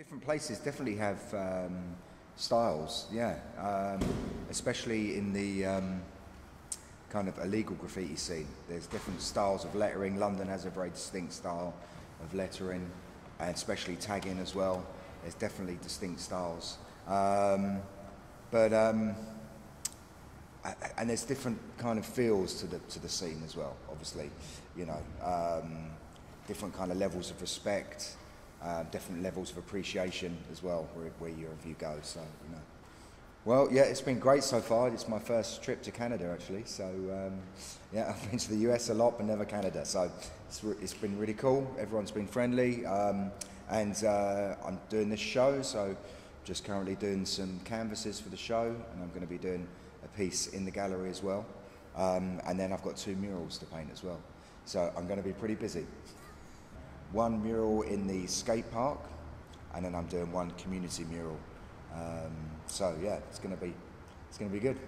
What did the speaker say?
Different places definitely have um, styles, yeah, um, especially in the um, kind of illegal graffiti scene. There's different styles of lettering. London has a very distinct style of lettering, and especially tagging as well. There's definitely distinct styles, um, but um, and there's different kind of feels to the to the scene as well. Obviously, you know, um, different kind of levels of respect, um, different levels of appreciation as well, where, where your review goes. So you know. Well, yeah, it's been great so far. It's my first trip to Canada, actually. So, um, yeah, I've been to the US a lot, but never Canada. So, it's, re- it's been really cool. Everyone's been friendly. Um, and uh, I'm doing this show, so just currently doing some canvases for the show, and I'm going to be doing a piece in the gallery as well. Um, and then I've got two murals to paint as well. So, I'm going to be pretty busy. One mural in the skate park, and then I'm doing one community mural. Um, so yeah, it's gonna be it's gonna be good.